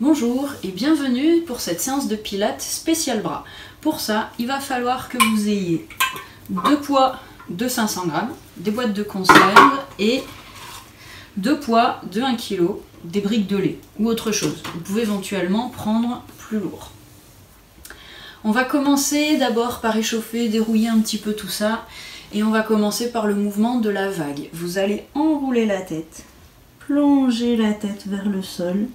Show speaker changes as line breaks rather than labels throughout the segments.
Bonjour et bienvenue pour cette séance de pilates spécial bras. Pour ça, il va falloir que vous ayez deux poids de 500 grammes, des boîtes de conserve et deux poids de 1 kg, des briques de lait ou autre chose. Vous pouvez éventuellement prendre plus lourd. On va commencer d'abord par échauffer, dérouiller un petit peu tout ça. Et on va commencer par le mouvement de la vague. Vous allez enrouler la tête, plonger la tête vers le sol.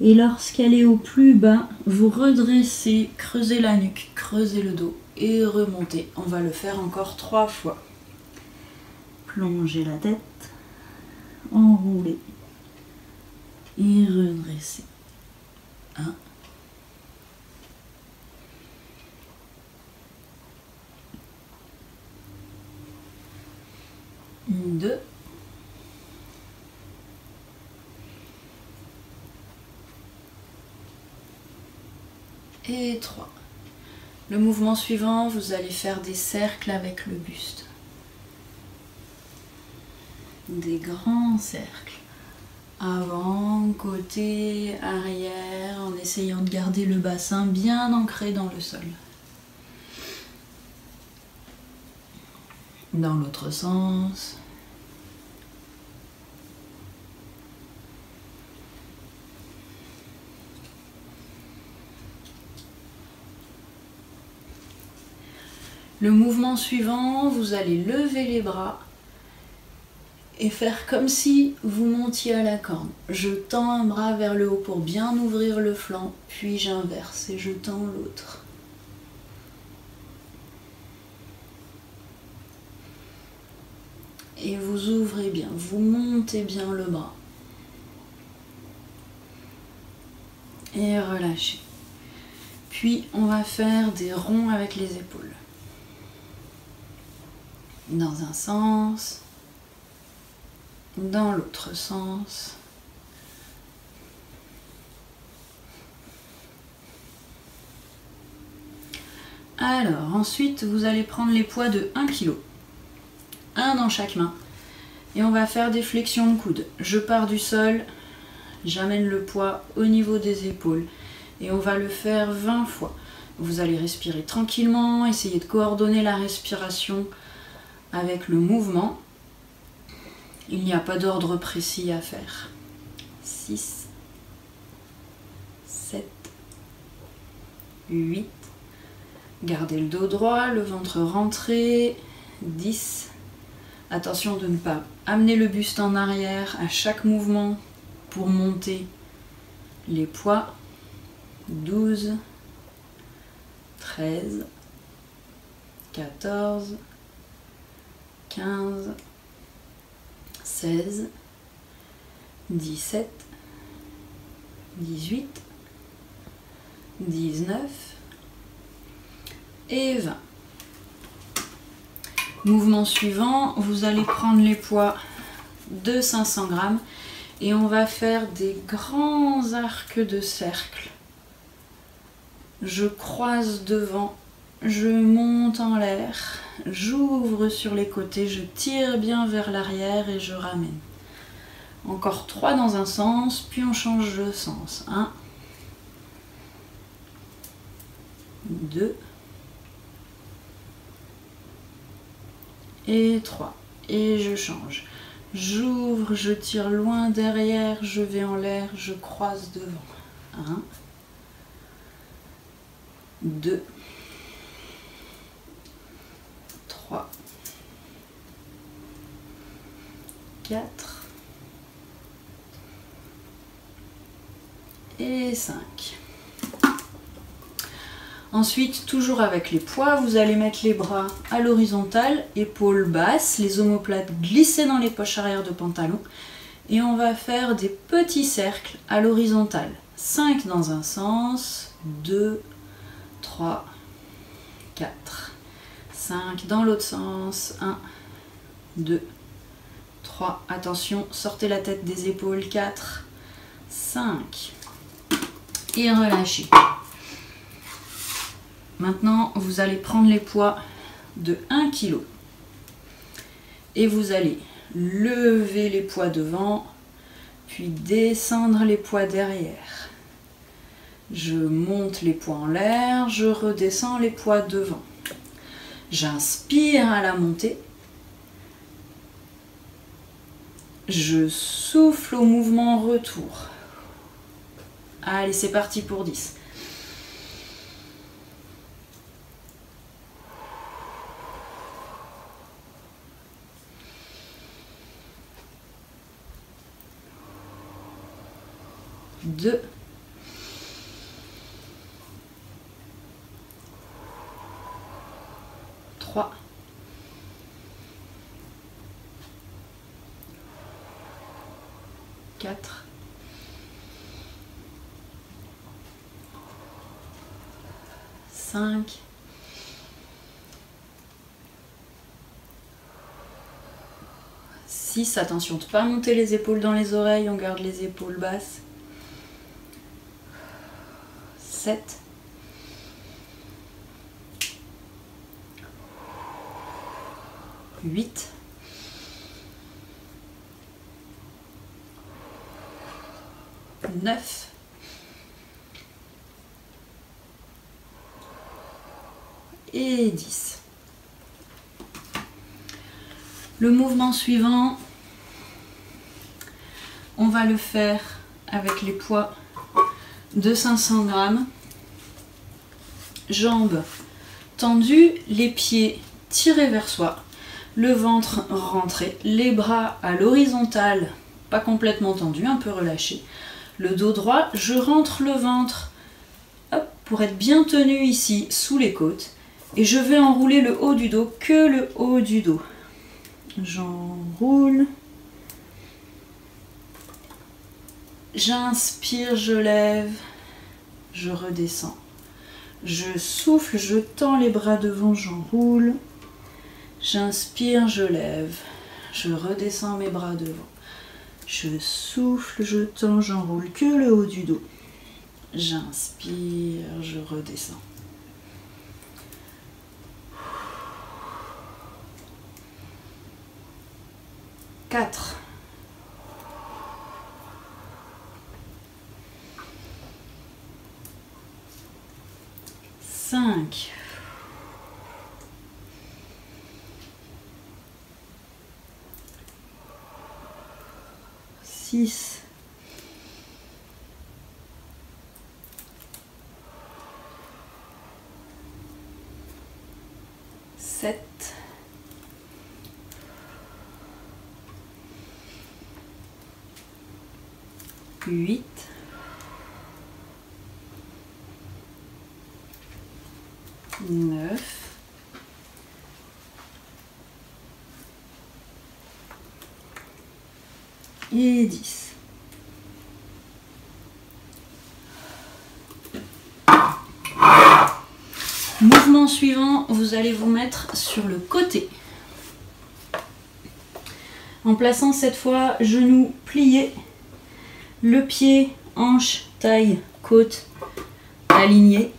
Et lorsqu'elle est au plus bas, vous redressez, creusez la nuque, creusez le dos et remontez. On va le faire encore trois fois. Plongez la tête, enroulez et redressez. Un. 2 et 3. Le mouvement suivant, vous allez faire des cercles avec le buste. Des grands cercles. Avant, côté, arrière, en essayant de garder le bassin bien ancré dans le sol. Dans l'autre sens. Le mouvement suivant, vous allez lever les bras et faire comme si vous montiez à la corde. Je tends un bras vers le haut pour bien ouvrir le flanc, puis j'inverse et je tends l'autre. Et vous ouvrez bien, vous montez bien le bras. Et relâchez. Puis on va faire des ronds avec les épaules dans un sens, dans l'autre sens. Alors, ensuite, vous allez prendre les poids de 1 kg. Un dans chaque main. Et on va faire des flexions de coude. Je pars du sol, j'amène le poids au niveau des épaules. Et on va le faire 20 fois. Vous allez respirer tranquillement, essayer de coordonner la respiration avec le mouvement. Il n'y a pas d'ordre précis à faire. 6, 7, 8. Gardez le dos droit, le ventre rentré. 10. Attention de ne pas amener le buste en arrière à chaque mouvement pour monter les poids. 12, 13, 14, 15, 16, 17, 18, 19 et 20. Mouvement suivant, vous allez prendre les poids de 500 grammes et on va faire des grands arcs de cercle. Je croise devant je monte en l'air, j'ouvre sur les côtés, je tire bien vers l'arrière et je ramène. Encore trois dans un sens, puis on change de sens. Un, deux et trois. Et je change. J'ouvre, je tire loin derrière, je vais en l'air, je croise devant. Un, deux 4 et 5. Ensuite, toujours avec les poids, vous allez mettre les bras à l'horizontale, épaules basses, les omoplates glissées dans les poches arrière de pantalon. Et on va faire des petits cercles à l'horizontale. 5 dans un sens, 2, 3, 4, 5 dans l'autre sens, 1, 2, 3, attention, sortez la tête des épaules, 4, 5, et relâchez. Maintenant, vous allez prendre les poids de 1 kg et vous allez lever les poids devant, puis descendre les poids derrière. Je monte les poids en l'air, je redescends les poids devant. J'inspire à la montée. Je souffle au mouvement retour. Allez, c'est parti pour 10. Deux. Trois. 4 5 6 attention de pas monter les épaules dans les oreilles on garde les épaules basses. 7 8 9 et 10. Le mouvement suivant, on va le faire avec les poids de 500 grammes. Jambes tendues, les pieds tirés vers soi, le ventre rentré, les bras à l'horizontale, pas complètement tendus, un peu relâchés le dos droit, je rentre le ventre pour être bien tenu ici sous les côtes et je vais enrouler le haut du dos, que le haut du dos. J'enroule. J'inspire, je lève, je redescends. Je souffle, je tends les bras devant, j'enroule. J'inspire, je lève, je redescends mes bras devant. Je souffle, je tends, j'enroule que le haut du dos. J'inspire, je redescends. Quatre. Cinq. 6, 7, 8, 9, 10. Suivant, vous allez vous mettre sur le côté. En plaçant cette fois genou plié, le pied, hanche, taille, côte aligné.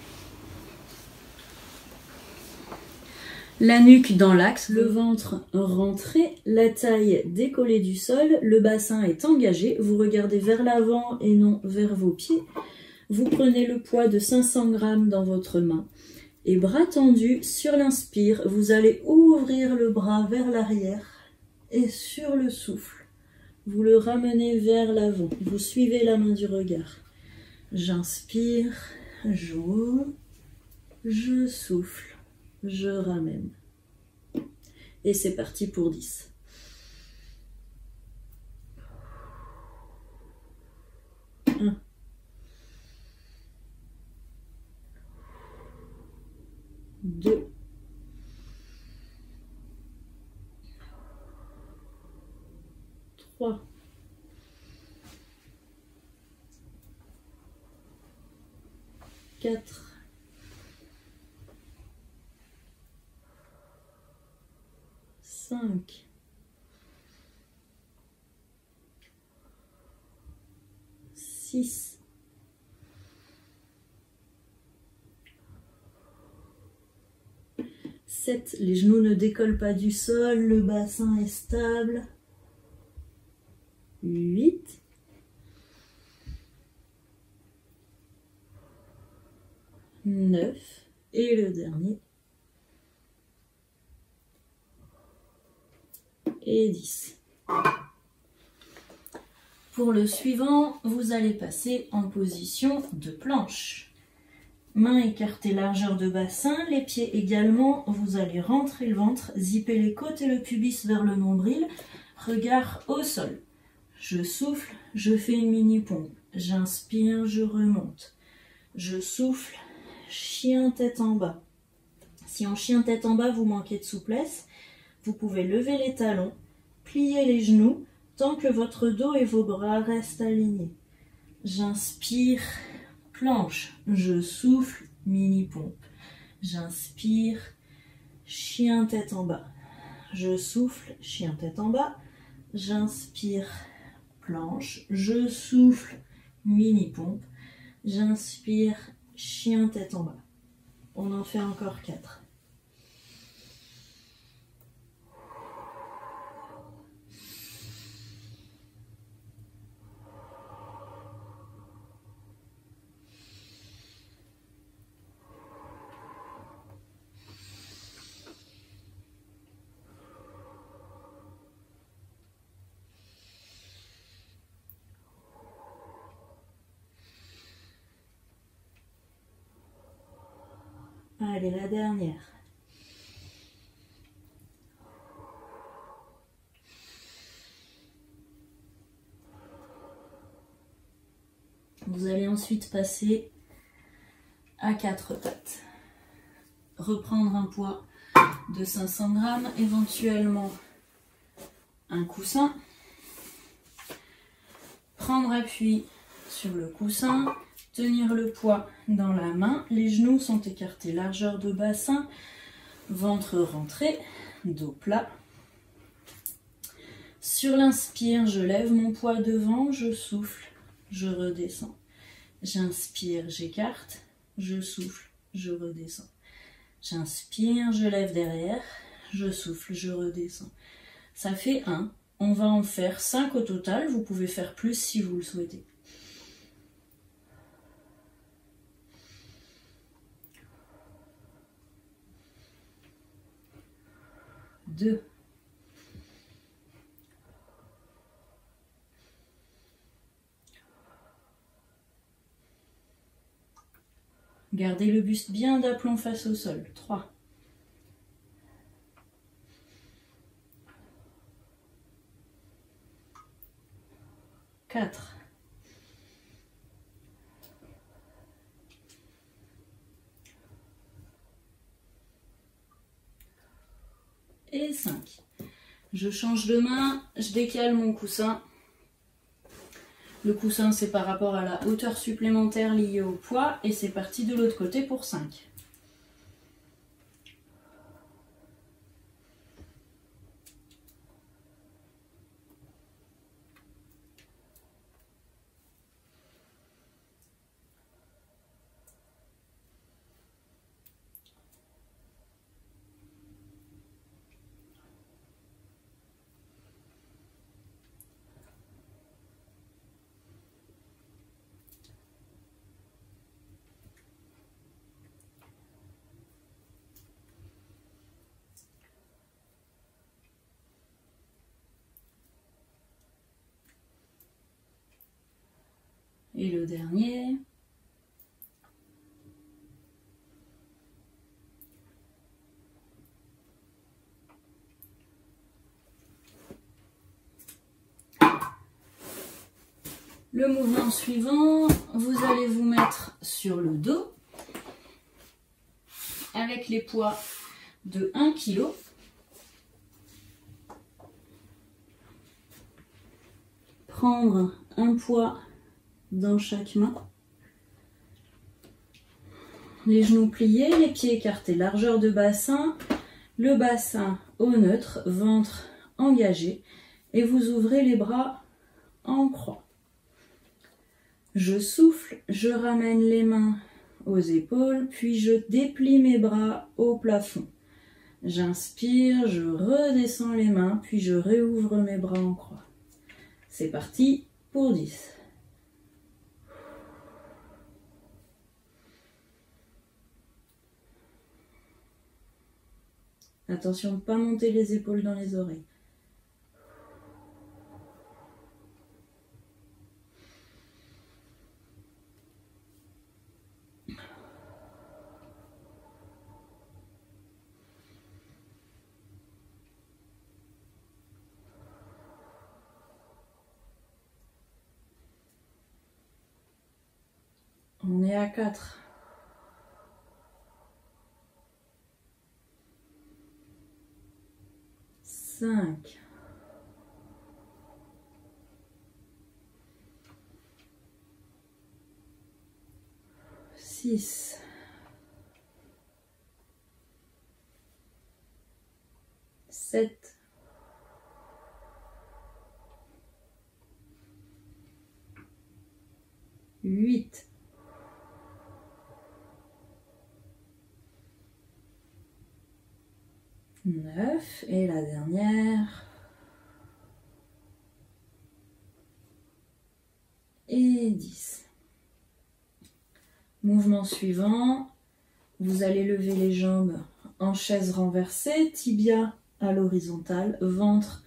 La nuque dans l'axe, le ventre rentré, la taille décollée du sol, le bassin est engagé, vous regardez vers l'avant et non vers vos pieds. Vous prenez le poids de 500 grammes dans votre main et bras tendus sur l'inspire, vous allez ouvrir le bras vers l'arrière et sur le souffle, vous le ramenez vers l'avant. Vous suivez la main du regard. J'inspire, j'ouvre, je souffle je ramène. Et c'est parti pour 10. Un. 3. Quatre. Cinq. Six. Sept. Les genoux ne décollent pas du sol, le bassin est stable. 8. 9 et le dernier. Et 10. Pour le suivant, vous allez passer en position de planche. Mains écartées largeur de bassin, les pieds également, vous allez rentrer le ventre, zipper les côtes et le pubis vers le nombril, regard au sol. Je souffle, je fais une mini pompe. J'inspire, je remonte. Je souffle, chien tête en bas. Si en chien tête en bas vous manquez de souplesse, vous pouvez lever les talons, plier les genoux, tant que votre dos et vos bras restent alignés. J'inspire, planche. Je souffle, mini pompe. J'inspire, chien tête en bas. Je souffle, chien tête en bas. J'inspire, planche. Je souffle, mini pompe. J'inspire, chien tête en bas. On en fait encore quatre. Allez, la dernière. Vous allez ensuite passer à quatre pattes. Reprendre un poids de 500 grammes, éventuellement un coussin. Prendre appui sur le coussin, tenir le poids dans la main, les genoux sont écartés, largeur de bassin, ventre rentré, dos plat. Sur l'inspire, je lève mon poids devant, je souffle, je redescends. J'inspire, j'écarte, je souffle, je redescends. J'inspire, je lève derrière, je souffle, je redescends. Ça fait 1. On va en faire 5 au total. Vous pouvez faire plus si vous le souhaitez. 2. Gardez le buste bien d'aplomb face au sol. 3. 4. Et 5. Je change de main, je décale mon coussin. Le coussin, c'est par rapport à la hauteur supplémentaire liée au poids et c'est parti de l'autre côté pour 5. Et le dernier. Le mouvement suivant, vous allez vous mettre sur le dos avec les poids de 1 kg. Prendre un poids dans chaque main. Les genoux pliés, les pieds écartés, largeur de bassin, le bassin au neutre, ventre engagé et vous ouvrez les bras en croix. Je souffle, je ramène les mains aux épaules, puis je déplie mes bras au plafond. J'inspire, je redescends les mains, puis je réouvre mes bras en croix. C'est parti pour 10. Attention pas monter les épaules dans les oreilles. On est à 4. Cinq. Six. Sept. Huit. 9 et la dernière. Et 10. Mouvement suivant, vous allez lever les jambes en chaise renversée, tibia à l'horizontale, ventre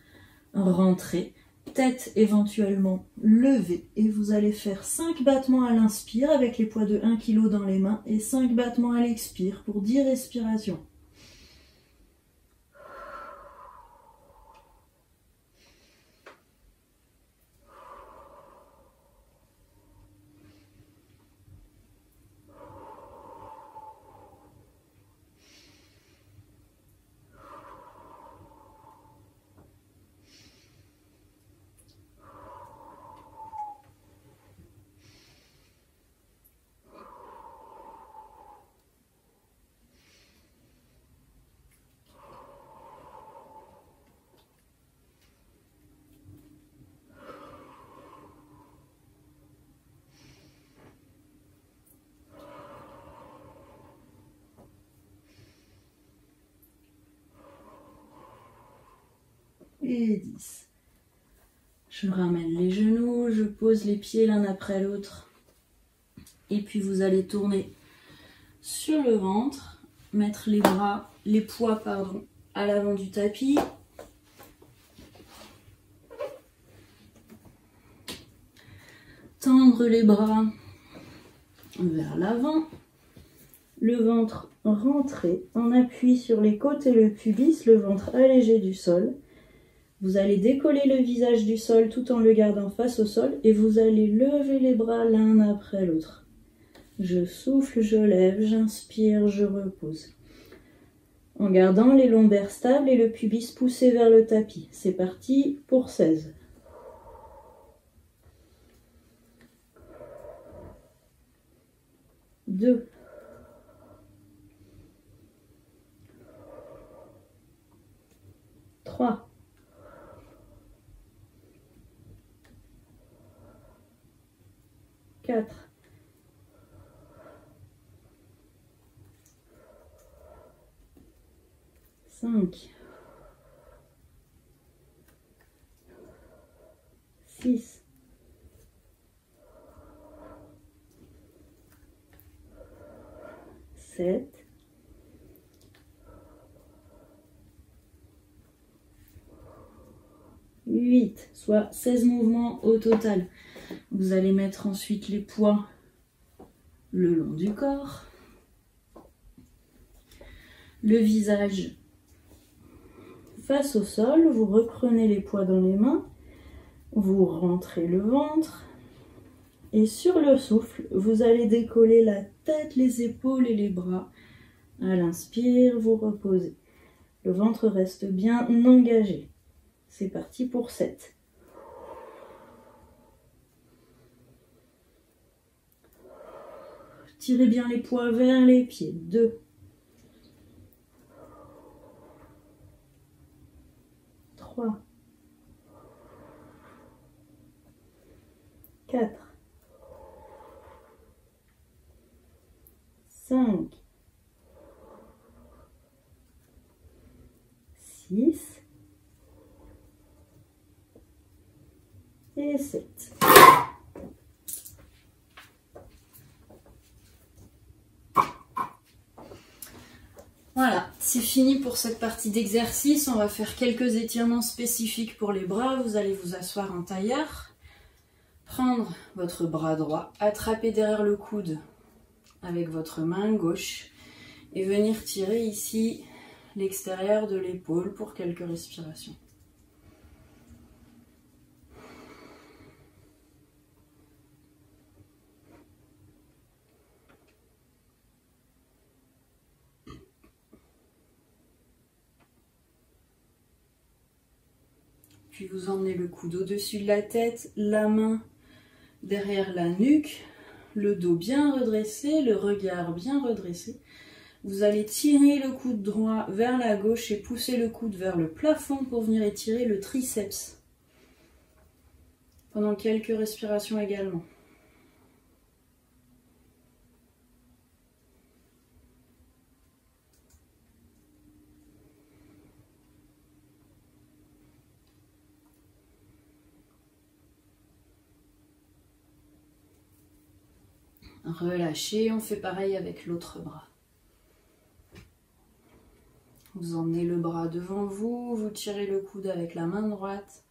rentré, tête éventuellement levée et vous allez faire 5 battements à l'inspire avec les poids de 1 kg dans les mains et 5 battements à l'expire pour 10 respirations. Et 10. Je ramène les genoux, je pose les pieds l'un après l'autre. Et puis vous allez tourner sur le ventre, mettre les bras, les poids pardon, à l'avant du tapis. Tendre les bras vers l'avant. Le ventre rentré en appui sur les côtes et le pubis, le ventre allégé du sol. Vous allez décoller le visage du sol tout en le gardant face au sol et vous allez lever les bras l'un après l'autre. Je souffle, je lève, j'inspire, je repose. En gardant les lombaires stables et le pubis poussé vers le tapis. C'est parti pour 16. Deux. 3. 4, 5, 6, 7, 8, soit 16 mouvements au total. Vous allez mettre ensuite les poids le long du corps. Le visage face au sol, vous reprenez les poids dans les mains, vous rentrez le ventre et sur le souffle, vous allez décoller la tête, les épaules et les bras. À l'inspire, vous reposez. Le ventre reste bien engagé. C'est parti pour 7. Tirez bien les poids vers les pieds. 2. 3. 4. 5. 6. Et 7. C'est fini pour cette partie d'exercice. On va faire quelques étirements spécifiques pour les bras. Vous allez vous asseoir en tailleur. Prendre votre bras droit, attraper derrière le coude avec votre main gauche et venir tirer ici l'extérieur de l'épaule pour quelques respirations. Vous emmenez le coude au-dessus de la tête, la main derrière la nuque, le dos bien redressé, le regard bien redressé. Vous allez tirer le coude droit vers la gauche et pousser le coude vers le plafond pour venir étirer le triceps. Pendant quelques respirations également. Relâchez, on fait pareil avec l'autre bras. Vous emmenez le bras devant vous, vous tirez le coude avec la main droite.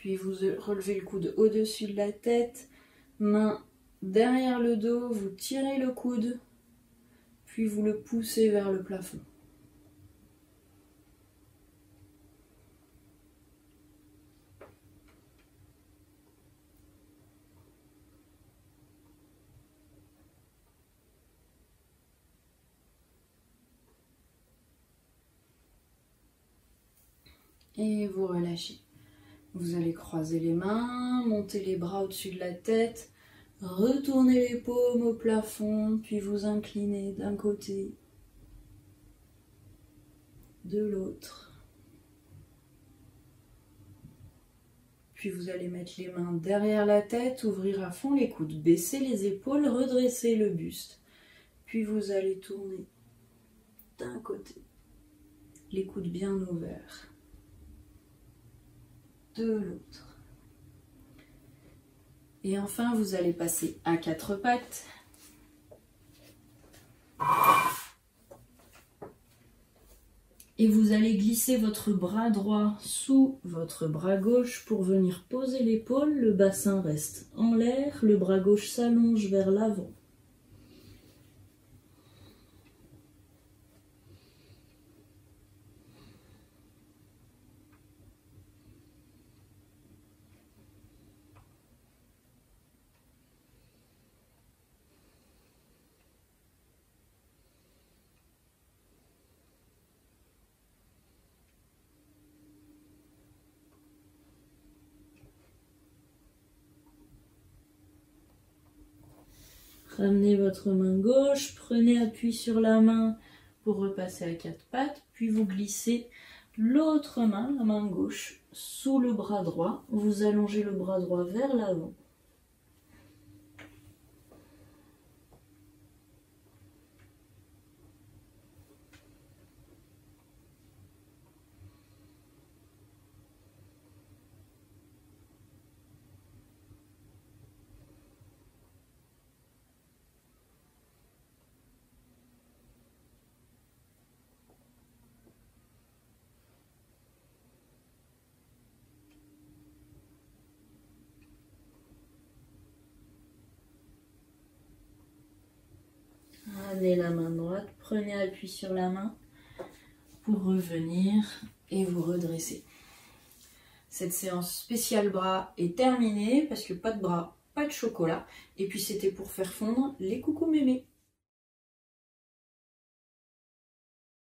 Puis vous relevez le coude au-dessus de la tête, main derrière le dos, vous tirez le coude, puis vous le poussez vers le plafond. Et vous relâchez. Vous allez croiser les mains, monter les bras au-dessus de la tête, retourner les paumes au plafond, puis vous incliner d'un côté, de l'autre. Puis vous allez mettre les mains derrière la tête, ouvrir à fond les coudes, baisser les épaules, redresser le buste. Puis vous allez tourner d'un côté, les coudes bien ouverts l'autre. Et enfin, vous allez passer à quatre pattes. Et vous allez glisser votre bras droit sous votre bras gauche pour venir poser l'épaule. Le bassin reste en l'air, le bras gauche s'allonge vers l'avant. Ramenez votre main gauche, prenez appui sur la main pour repasser à quatre pattes, puis vous glissez l'autre main, la main gauche, sous le bras droit. Vous allongez le bras droit vers l'avant. La main droite, prenez appui sur la main pour revenir et vous redresser. Cette séance spéciale bras est terminée parce que pas de bras, pas de chocolat. Et puis c'était pour faire fondre les coucou mémés.